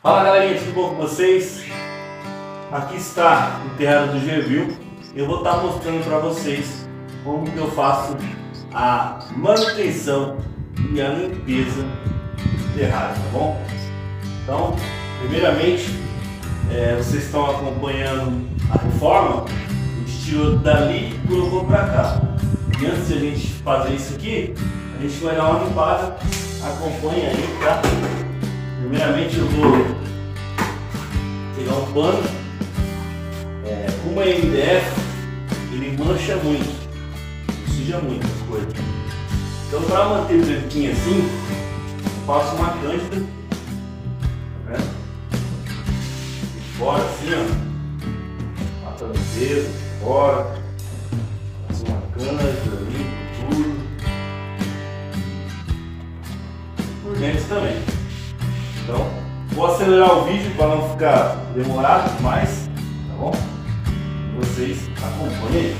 Fala galerinha, tudo bom com vocês? Aqui está o terreno do Gervil. Eu vou estar mostrando para vocês como que eu faço a manutenção e a limpeza do terrário, tá bom? Então, primeiramente, é, vocês estão acompanhando a reforma, a gente tirou dali e colocou para cá. E antes de a gente fazer isso aqui, a gente vai dar uma limpada, acompanha aí, tá? Primeiramente eu vou pegar um pano, é, uma MDF, ele mancha muito, suja muito as coisas. Então para manter branquinho assim, eu passo uma cândida, tá vendo? De fora assim, ó, matando o dedo, fora, passo uma cândida, limpo tudo. Por dentro também. Então, vou acelerar o vídeo para não ficar demorado demais, tá bom? Vocês acompanhem.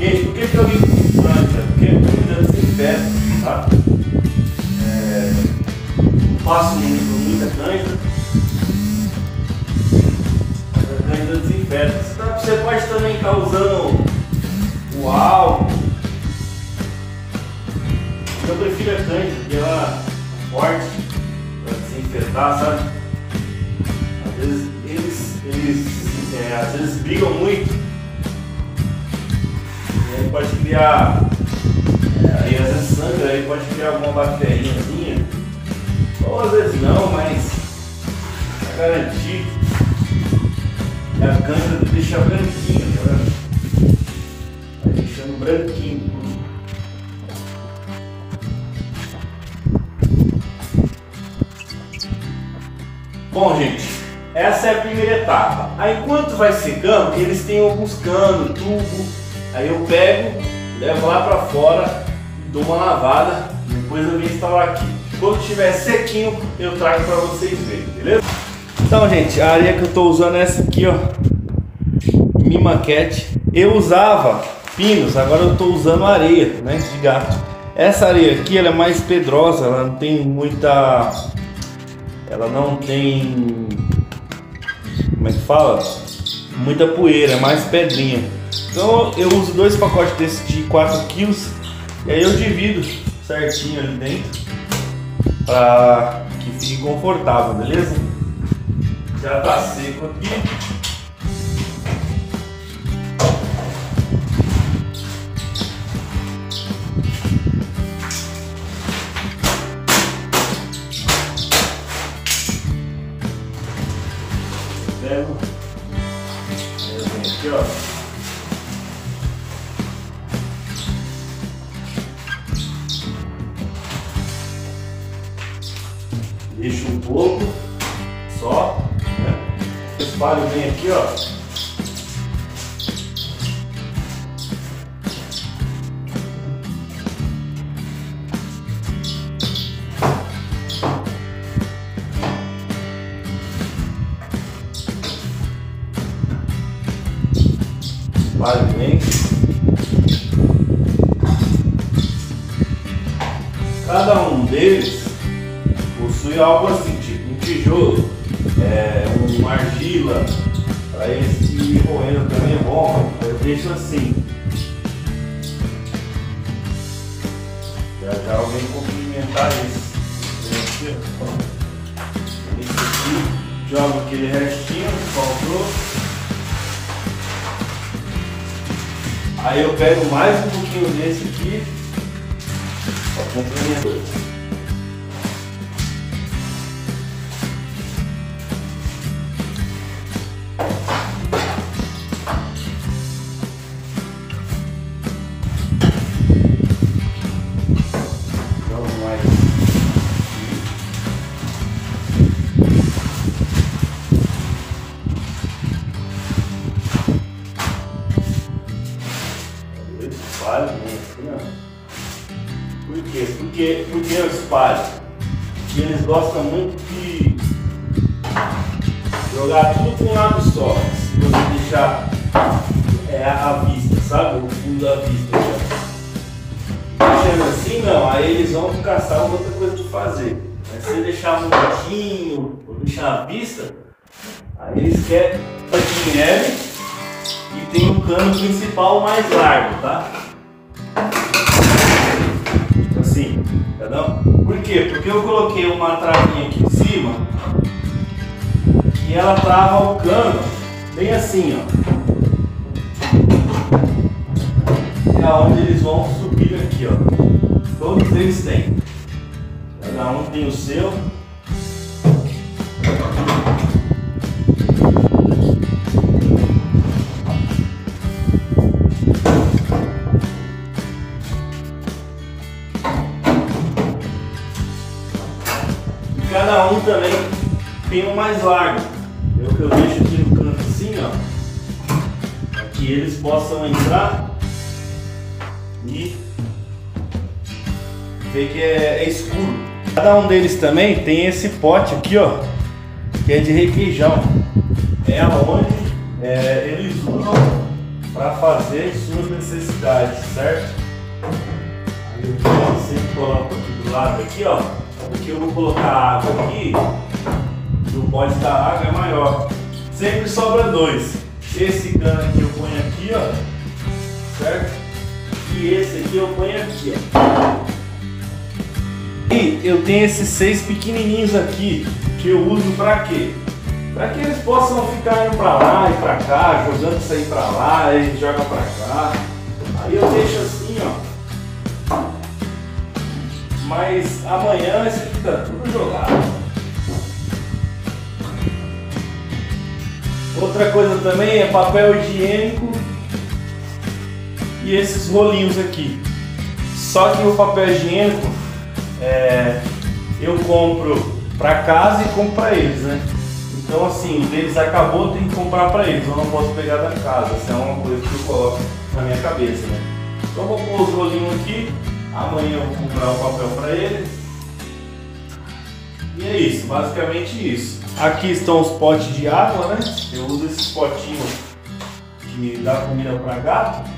Gente, por que, que eu muito, muita cândida. A cândida desinfeta. Você, tá- você pode também estar usando o álcool. Eu prefiro a cândida, porque ela é forte para desinfetar, sabe? Às vezes eles, eles é, às vezes brigam muito. E aí pode criar. É, aí às vezes sangra, aí pode criar alguma bactériazinha. Ou às vezes não, mas pra garantir. E a cândida deixa branquinho, tá vendo? Vai deixando branquinho. Bom, gente, essa é a primeira etapa. Aí, enquanto vai secando, eles têm alguns canos, tubo. Aí eu pego, levo lá pra fora, dou uma lavada, depois eu venho instalar aqui. Quando estiver sequinho, eu trago pra vocês verem, beleza? Então, gente, a areia que eu tô usando é essa aqui, ó. Mi maquete. Eu usava pinos, agora eu tô usando areia, né, de gato. Essa areia aqui, ela é mais pedrosa, ela não tem muita ela não tem como é que fala? Muita poeira, é mais pedrinha. Então eu uso dois pacotes desse de 4 kg e aí eu divido certinho ali dentro para que fique confortável, beleza? Já tá seco aqui. Pego. Aqui, ó. Espalho bem aqui, ó. Espalho bem. Cada um deles possui algo assim, tipo um tijolo, é, uma argila, para esse ir roendo também é bom, eu deixo assim. Já já alguém complementar esse. Esse aqui, joga aquele restinho que faltou. Aí eu pego mais um pouquinho desse aqui, para complementar. Espalho bem assim, ó. Por quê? Porque, porque o espalho. E eles gostam muito de jogar tudo para um lado só. Se você deixar é, a vista, sabe? O fundo da vista. Deixando assim, não. Aí eles vão caçar outra coisa de fazer. Mas se deixar um montinho, ou deixar a vista, aí eles querem patinere e tem um cano principal mais largo, tá? Quê? Porque eu coloquei uma travinha aqui em cima e ela trava o cano bem assim, ó. É onde eles vão subir aqui, ó. Todos eles têm. Cada um tem o seu. Um também um mais largo. É o que eu deixo aqui no canto assim, ó. Para que eles possam entrar e ver que é, é, escuro. Cada um deles também tem esse pote aqui, ó, que é de requeijão. É onde é, eles usam para fazer suas necessidades, certo? Aí eu sempre coloco aqui do lado aqui, ó, porque eu vou colocar água aqui, o pote da água é maior. Sempre sobra dois. Esse cano aqui eu ponho aqui, ó, certo? E esse aqui eu ponho aqui, ó. E eu tenho esses seis pequenininhos aqui que eu uso para quê? Para que eles possam ficar indo para lá e para cá, jogando isso aí para lá, eles jogam para cá. Aí eu deixo assim, Mas amanhã esse aqui tá tudo jogado. Outra coisa também é papel higiênico e esses rolinhos aqui. Só que o papel higiênico é, eu compro para casa e compro para eles, né? Então assim, o deles acabou, tem que comprar para eles, eu não posso pegar da casa, essa é uma coisa que eu coloco na minha cabeça, né? Então vou pôr os rolinhos aqui, amanhã eu vou comprar o papel para eles. E é isso, basicamente isso. Aqui estão os potes de água, né? Eu uso esses potinhos que dá comida para gato.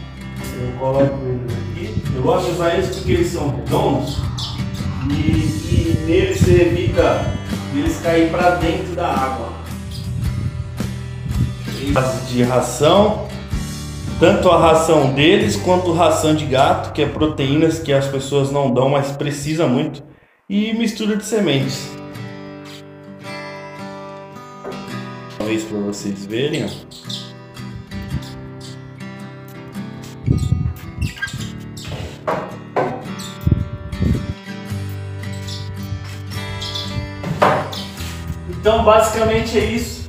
Eu coloco eles aqui. Eu gosto de usar eles porque eles são redondos e, e neles você evita eles cair para dentro da água. Base de ração, tanto a ração deles quanto ração de gato, que é proteínas que as pessoas não dão, mas precisa muito, e mistura de sementes. Uma vez para vocês verem, ó. Então, basicamente é isso.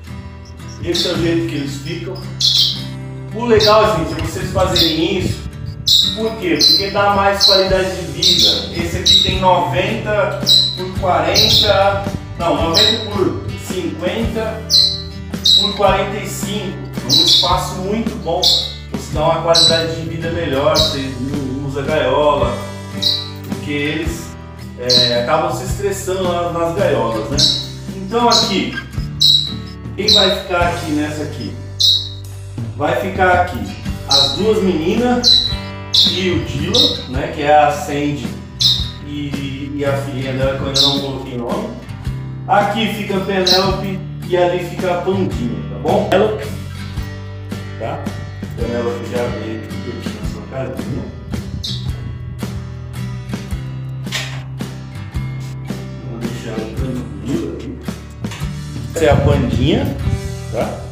Esse é o jeito que eles ficam. O legal, gente, é vocês fazerem isso. Por quê? Porque dá mais qualidade de vida. Esse aqui tem 90 por 40, não, 90 por 50 por 45. É um espaço muito bom. Você dá uma qualidade de vida melhor, você não usa gaiola, porque eles é, acabam se estressando nas gaiolas, né? Então aqui, quem vai ficar aqui nessa aqui? Vai ficar aqui as duas meninas e o Dylan, né, que é a Sandy e, e a filhinha dela que eu ainda não coloquei nome. Aqui fica a Penélope e ali fica a Pandinha, tá bom? Penélope, tá? Penélope já veio aqui curtindo a sua casinha. Vou deixar ela tranquila aqui. Essa é a pandinha, tá?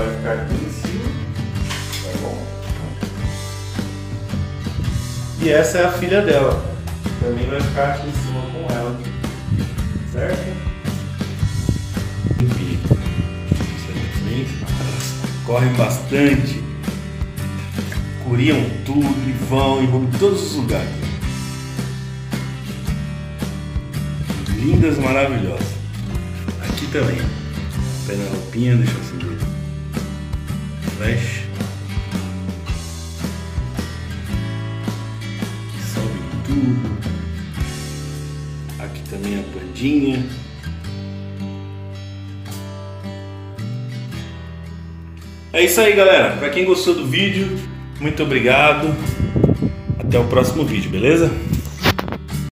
Vai ficar aqui em cima, tá bom? E essa é a filha dela, também vai ficar aqui em cima com ela, certo? Correm bastante curiam tudo e vão em todos os lugares. Lindas, maravilhosas. Aqui também. Penelopinha, deixa eu Flash. Sobe tudo. Aqui também a pandinha. É isso aí, galera. Para quem gostou do vídeo, muito obrigado. Até o próximo vídeo, beleza?